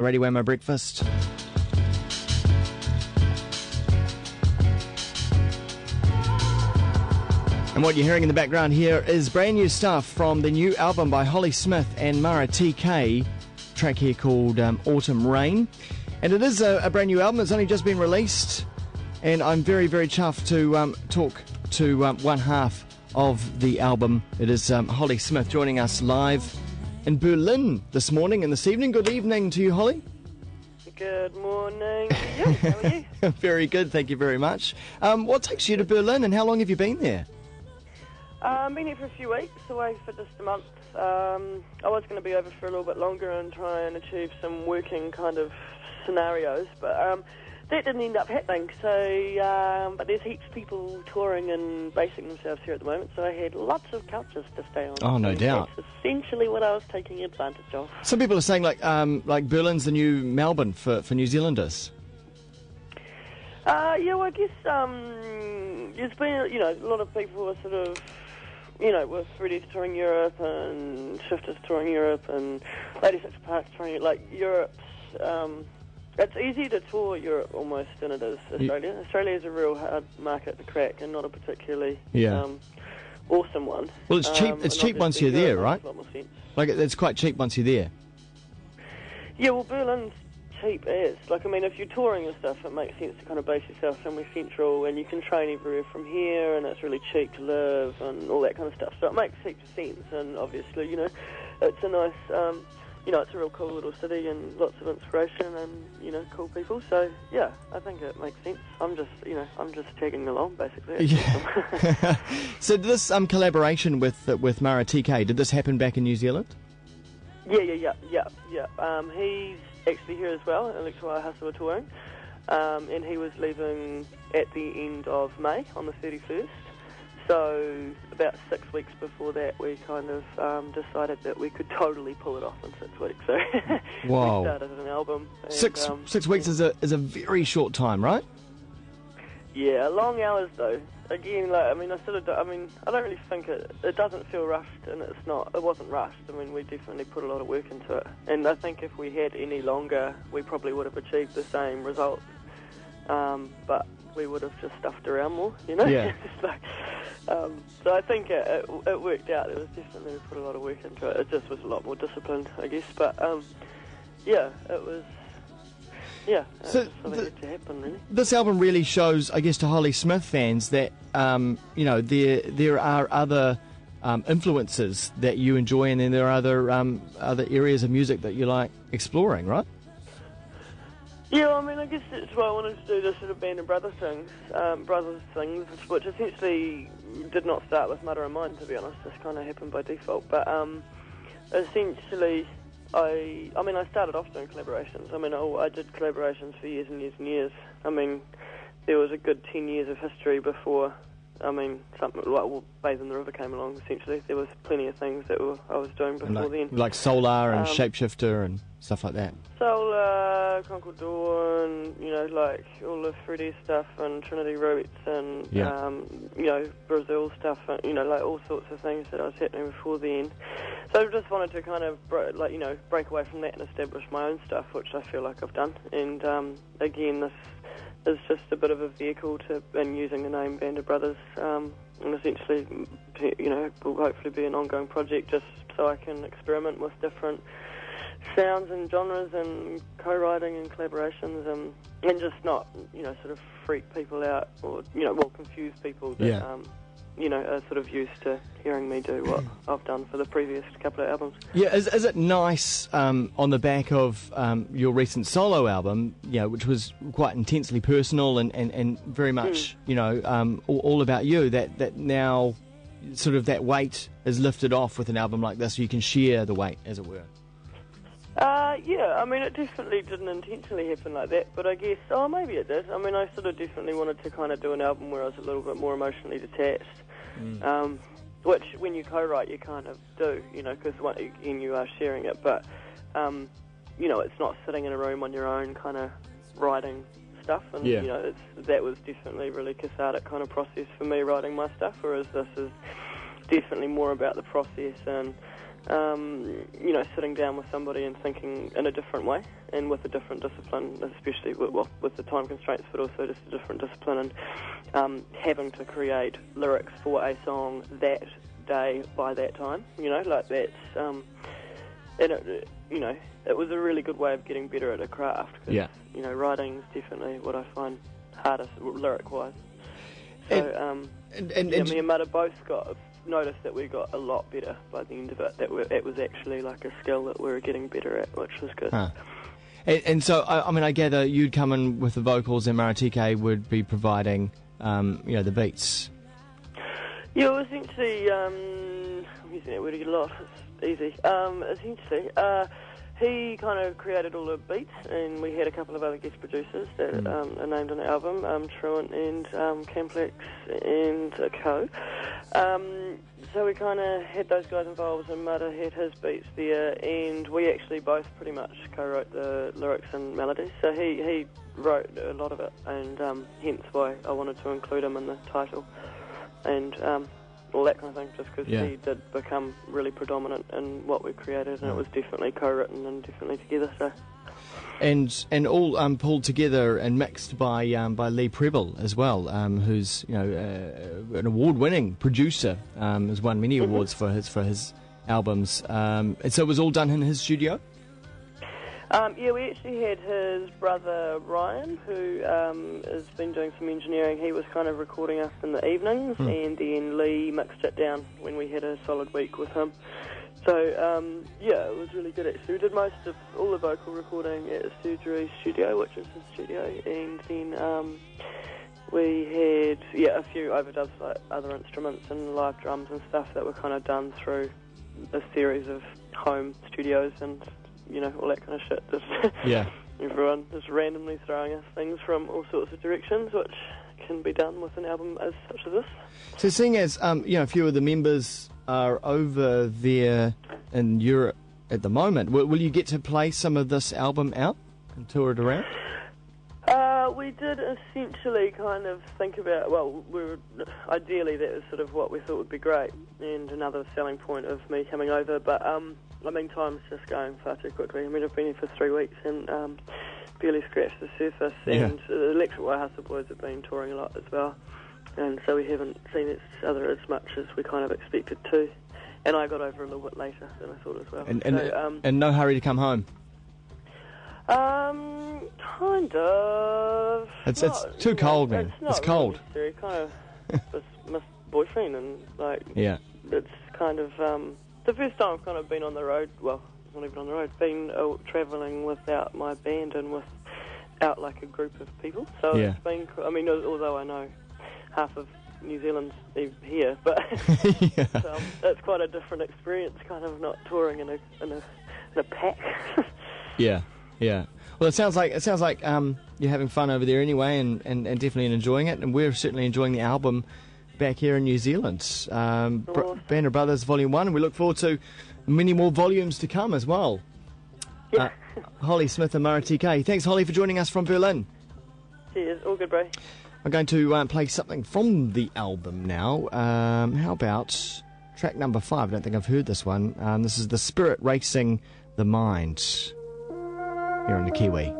Radio my Breakfast. And what you're hearing in the background here is brand new stuff from the new album by Hollie Smith and Mara TK. Track here called um, Autumn Rain. And it is a, a, brand new album. It's only just been released. And I'm very, very chuffed to um, talk to um, one half of the album. It is um, Hollie Smith joining us live in Berlin this morning and this evening. Good evening to you, Hollie. Good morning to you. How are you? very good, thank you very much. Um, what takes you to Berlin and how long have you been there? Uh, I've been here for a few weeks, away for just a month. Um, I was going to be over for a little bit longer and try and achieve some working kind of scenarios, but um, that didn't end up happening. So, um, but there's heaps of people touring and basing themselves here at the moment. So I had lots of couches to stay on. Oh, no doubt. That's essentially what I was taking advantage of. Some people are saying like um, like Berlin's the new Melbourne for, for New Zealanders. Uh, yeah, well, I guess um, there's been you know a lot of people are sort of you know, with Reddy's touring Europe and Shifters touring Europe and Ladi6 Parks touring like Europe's. Um, it's easy to tour Europe almost than it is Australia. Yeah. Australia is a real hard market to crack and not a particularly yeah. um, awesome one. Well, it's cheap. Um, it's cheap once you're there, right? Like it's quite cheap once you're there. Yeah, well, Berlin's cheap as. Like, I mean, if you're touring and stuff, it makes sense to kind of base yourself somewhere central, and you can train everywhere from here, and it's really cheap to live, and all that kind of stuff. So it makes heaps of sense, and obviously, you know, it's a nice, um, you know, it's a real cool little city, and lots of inspiration, and you know, cool people. So yeah, I think it makes sense. I'm just, you know, I'm just tagging along, basically. Yeah. so this um, collaboration with uh, with Mara TK, did this happen back in New Zealand? Yeah, yeah, yeah, yeah, yeah. Um, he's actually here as well, Electric Wire Hustle touring, um, and he was leaving at the end of May on the 31st. So about six weeks before that, we kind of um, decided that we could totally pull it off in six weeks. So wow. we started an album. And, six um, six weeks is a is a very short time, right? Yeah, long hours though again, like I mean, I sort of, I mean, I don't really think it. It doesn't feel rushed, and it's not. It wasn't rushed. I mean, we definitely put a lot of work into it, and I think if we had any longer, we probably would have achieved the same result. Um, but we would have just stuffed around more, you know. Yeah. like, um, so I think it, it, it, worked out. It was definitely we put a lot of work into it. It just was a lot more disciplined, I guess. But um, yeah, it was yeah, so the, happen, really. This album really shows, I guess, to Hollie Smith fans that um, you know there there are other um, influences that you enjoy, and then there are other um, other areas of music that you like exploring, right? Yeah, I mean, I guess that's why I wanted to do this sort of band of brother things, um, brothers things, which essentially did not start with Mother in Mind, to be honest. This kind of happened by default, but um, essentially I, I mean, I started off doing collaborations. I mean, I, I did collaborations for years and years and years. I mean, there was a good 10 years of history before, I mean, something like well, Bathe in the River came along, essentially. There was plenty of things that were, I was doing before like, then. Like Solar and um, Shapeshifter and stuff like that. Solar, Concord Dawn, you know, like all the Freddie stuff and Trinity Roots and, yeah. um, you know, Brazil stuff, and, you know, like all sorts of things that I was happening before then. So I just wanted to kind of, like, you know, break away from that and establish my own stuff, which I feel like I've done. And um, again, this is just a bit of a vehicle to, and using the name Band of Brothers, um, and essentially, you know, will hopefully be an ongoing project just so I can experiment with different sounds and genres and co-writing and collaborations and and just not you know sort of freak people out or you know well confuse people that yeah. um, you know are sort of used to hearing me do what I've done for the previous couple of albums. Yeah, is, is it nice um, on the back of um, your recent solo album, you know, which was quite intensely personal and, and, and very much mm. you know um, all, all about you that that now sort of that weight is lifted off with an album like this, so you can share the weight, as it were. Uh, yeah, I mean, it definitely didn't intentionally happen like that, but I guess, oh, maybe it did. I mean, I sort of definitely wanted to kind of do an album where I was a little bit more emotionally detached, mm. um, which when you co-write, you kind of do, you know, because again, you are sharing it, but, um, you know, it's not sitting in a room on your own kind of writing stuff, and, yeah. you know, that was definitely really cathartic kind of process for me writing my stuff, whereas this is definitely more about the process and um, you know, sitting down with somebody and thinking in a different way. and with a different discipline, especially with, well, with the time constraints, but also just a different discipline, and um, having to create lyrics for a song that day by that time. You know, like that's um, and it, you know, it was a really good way of getting better at a craft. Cause, Yeah. You know, writing is definitely what I find hardest lyric wise. So, And- um, And, and, yeah, and me and Mudder both got noticed that we got a lot better by the end of it. That it was actually like a skill that we were getting better at, which was good. Huh. And, and so, I, I mean, I gather you'd come in with the vocals, and Mara TK would be providing, um, you know, the beats. Yeah, well, essentially, um, I'm using that word a lot. It's easy. Um, essentially, uh, he kind of created all the beats, and we had a couple of other guest producers that Mm. um, are named on the album, um, Truant and um, Camplex and a Co. Um, so we kind of had those guys involved, and Mudder had his beats there, and we actually both pretty much co-wrote the lyrics and melodies. So he, he wrote a lot of it, and um, hence why I wanted to include him in the title and um, all that kind of thing, just because Yeah. he did become really predominant in what we created, and it was definitely co-written and definitely together. So and and all um, pulled together and mixed by um, by Lee Prebble as well, um, who's you know uh, an award-winning producer, um, has won many Mm-hmm. awards for his for his albums, um, and so it was all done in his studio. Um, yeah, we actually had his brother Ryan, who um, has been doing some engineering. He was kind of recording us in the evenings, Hmm. and then Lee mixed it down when we had a solid week with him. So um, yeah, it was really good actually. We did most of all the vocal recording at Surgery Studio, which is his studio, and then um, we had yeah a few overdubs like other instruments and live drums and stuff that were kind of done through a series of home studios and you know all that kind of shit. Just Yeah. everyone just randomly throwing us things from all sorts of directions, which can be done with an album as such as this. So, seeing as um, you know, a few of the members are over there in Europe at the moment, will, will you get to play some of this album out and tour it around? Uh, we did essentially kind of think about, well, we were, ideally that was sort of what we thought would be great and another selling point of me coming over, but um, I mean, time's just going far too quickly. I mean, I've been here for three weeks and um, barely scratched the surface, Yeah. and the Electric Hustle Boys have been touring a lot as well, and so we haven't seen each other as much as we kind of expected to. And I got over a little bit later than I thought as well. And and, so, um, and no hurry to come home. um, kind of. It's- it's Not- too cold, man. It's, It's cold. Really kind of just my boyfriend, and like Yeah. it's kind of um, the first time I've kind of been on the road. Well, not even on the road, been uh, travelling without my band and without like a group of people. So Yeah. it's been. I mean, although I know half of New Zealand's here, but yeah. um, it's quite a different experience. Kind of not touring in a in a in a pack. Yeah, yeah. Well, it sounds like it sounds like um, you're having fun over there anyway, and, and, and definitely enjoying it. And we're certainly enjoying the album back here in New Zealand. Um, Br- of Brothers Volume One, we look forward to many more volumes to come as well. yeah. Uh, Hollie Smith and Mara TK. Thanks, Hollie, for joining us from Berlin. Cheers. All good, bro. I'm going to uh, play something from the album now. Um, how about track number five? I don't think I've heard this one. Um, this is The Spirit Racing the Mind here on the Kiwi.